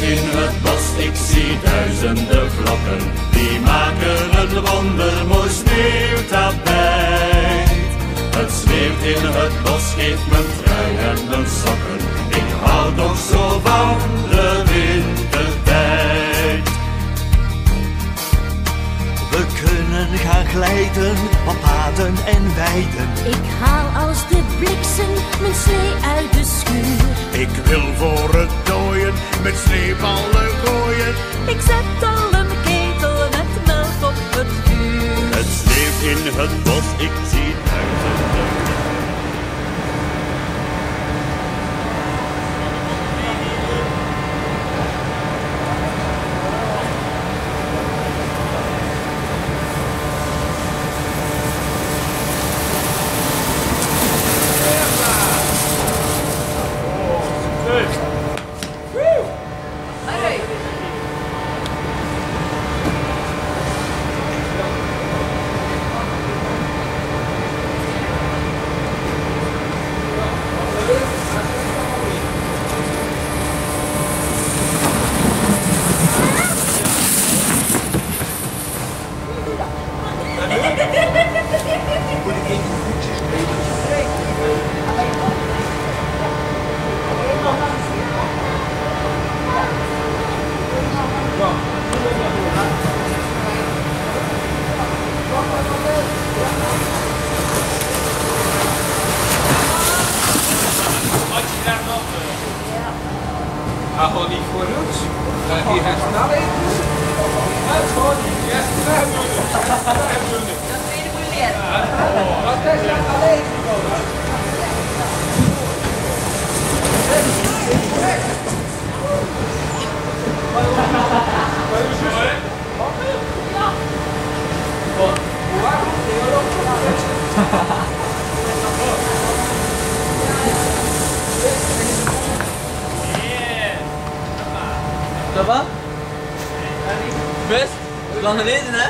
het bos, ik zie duizenden vlokken. Die maken een wondermooi sneeuwtapijt. Het sneeuwt in het bos, geeft mijn trui en mijn sokken. Ik hou toch zo van de wintertijd. We kunnen gaan glijden op paden en weiden. Ik haal als de bliksem mijn slee uit de schuur. Ik wil voor het dooien met sneeuwballen gooien. Ik zet al een ketel met melk op het vuur. Het sneeuwt in het bos, ik zie duizenden Ga gewoon niet voor ons. Ga hier gaan snel eten. Dat doen. Snel doen. Dat is alleen? Papa? Best? Lang geleden hè?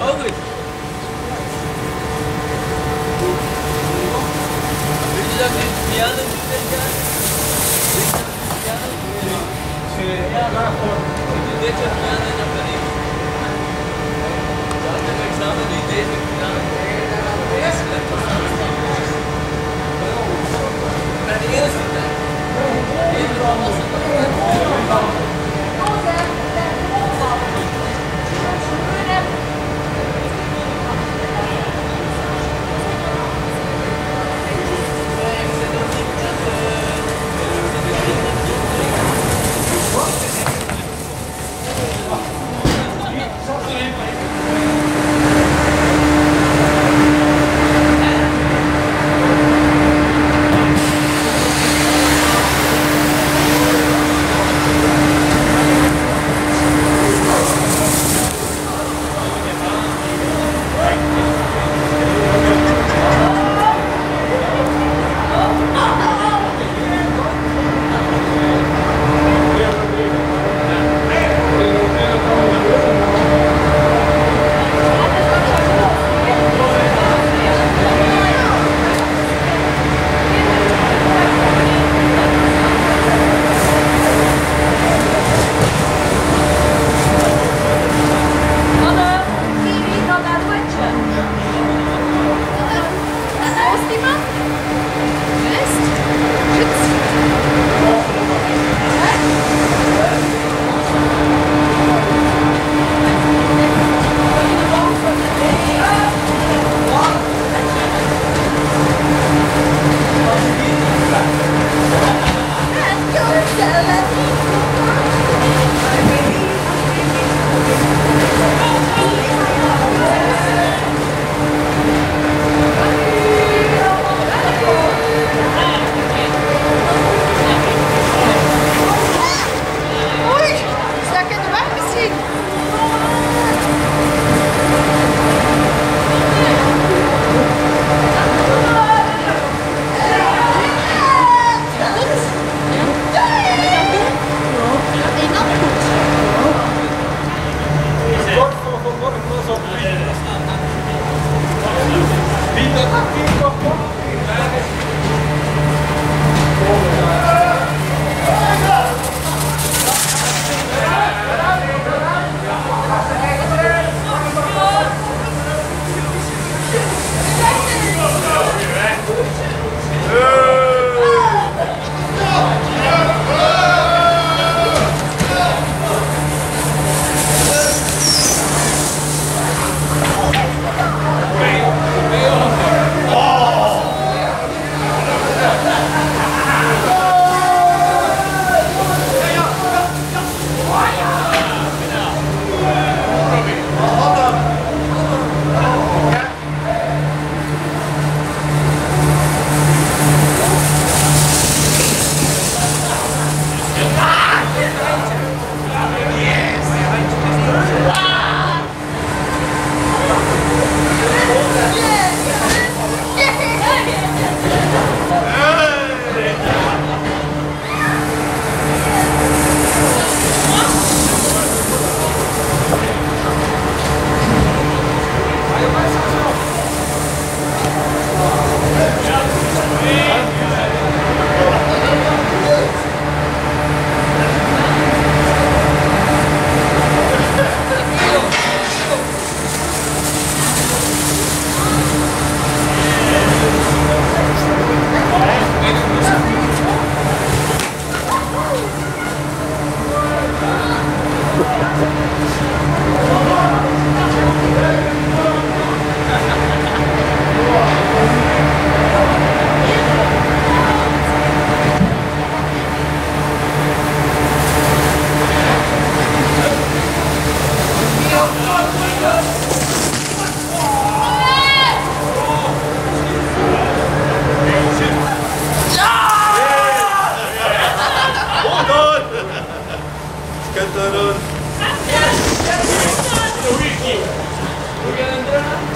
Oh goed. Weet je dat ik dit piano? Ja, dit jaar piano ben ik. Ja, ik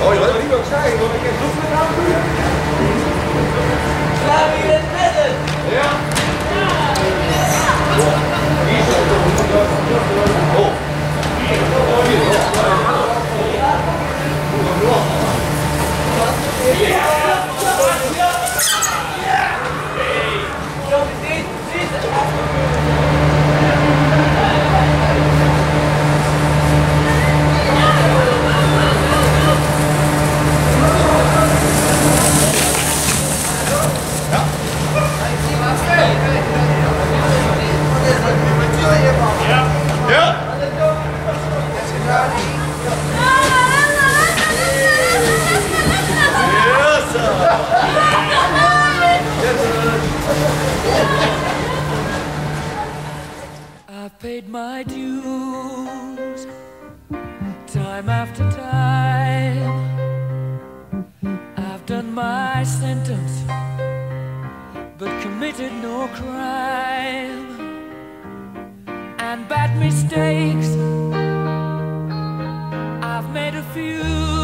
Oh, you're letting me go try and go make it. my sentence but committed no crime. And bad mistakes I've made a few.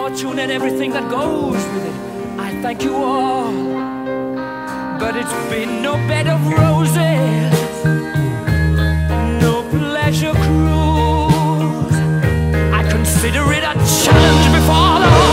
fortune and everything that goes with it. I thank you all, but it's been no bed of roses, no pleasure cruise. I consider it a challenge before the